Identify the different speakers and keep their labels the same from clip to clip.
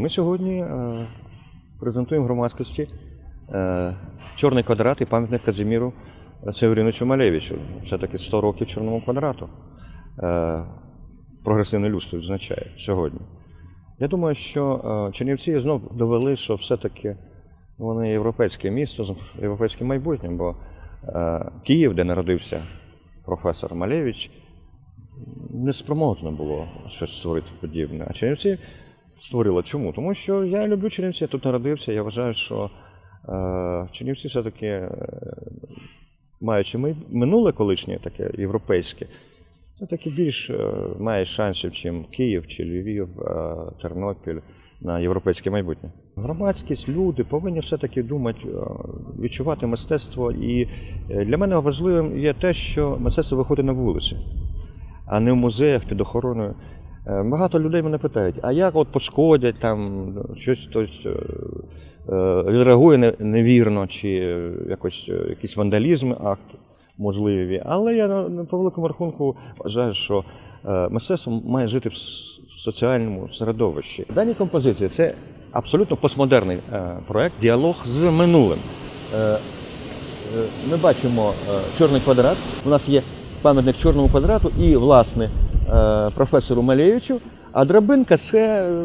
Speaker 1: Ми сьогодні е, презентуємо громадськості е, чорний квадрат і пам'ятник Казиміру Севериновичу Малевичу. Все-таки 100 років чорному квадрату. Е, прогресивне людство відзначає сьогодні. Я думаю, що Чернівці знов довели, що все-таки вони європейське місто з європейським майбутнім, бо Київ, де народився професор Малевич, неспроможно було щось створити подібне. А Чернівці створили. Чому? Тому що я люблю Чернівці, я тут народився. Я вважаю, що е, Чернівці все-таки, е, маючи ми- минуле колишнє, таке європейське, все-таки більш е, має шансів, чим Київ чи Львів, е, Тернопіль на європейське майбутнє. Громадськість, люди повинні все-таки думати, е, відчувати мистецтво. І е, для мене важливим є те, що мистецтво виходить на вулиці а не в музеях під охороною. Е, Багато людей мене питають, а як от пошкодять там щось хтось е, е, відреагує невірно, чи якось якийсь вандалізм, акт можливі. Але я по великому рахунку вважаю, що мистецтво має жити в соціальному середовищі. Дані композиції це абсолютно постмодерний проект, діалог з минулим. Ми бачимо чорний квадрат. У нас є пам'ятник чорному квадрату і, власне, професору Малєвичу. А драбинка це е,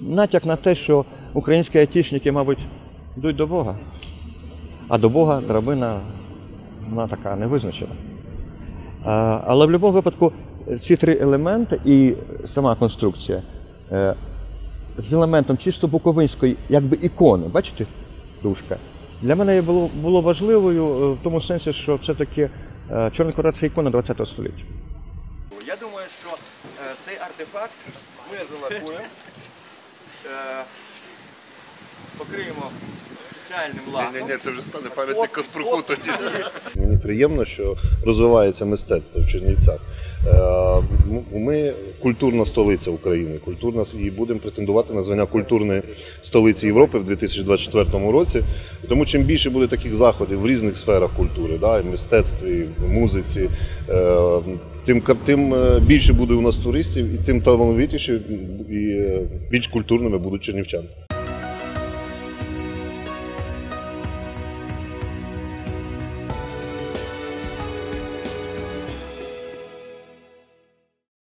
Speaker 1: натяк на те, що українські айтішники, мабуть, йдуть до Бога. А до Бога драбина вона така невизначена. А, Але в будь-якому випадку ці три елементи і сама конструкція е, з елементом чисто буковинської якби ікони, бачите, дужка. Для мене було, було важливою е, в тому сенсі, що все-таки е, це ікона ХХ століття. Цей артефакт ми залакуємо, е, покриємо спеціальним лаком.
Speaker 2: Ні, ні, це вже стане пам'ятник Каспруку тоді.
Speaker 3: Мені приємно, що розвивається мистецтво в Чернівцях. Е, Ми культурна столиця України, культурна і будемо претендувати на звання культурної столиці Європи в 2024 році. Тому чим більше буде таких заходів в різних сферах культури, да, і в мистецтві, і в музиці, е, тим, тим е, більше буде у нас туристів, і тим талановитіше і е, більш культурними будуть чернівчани.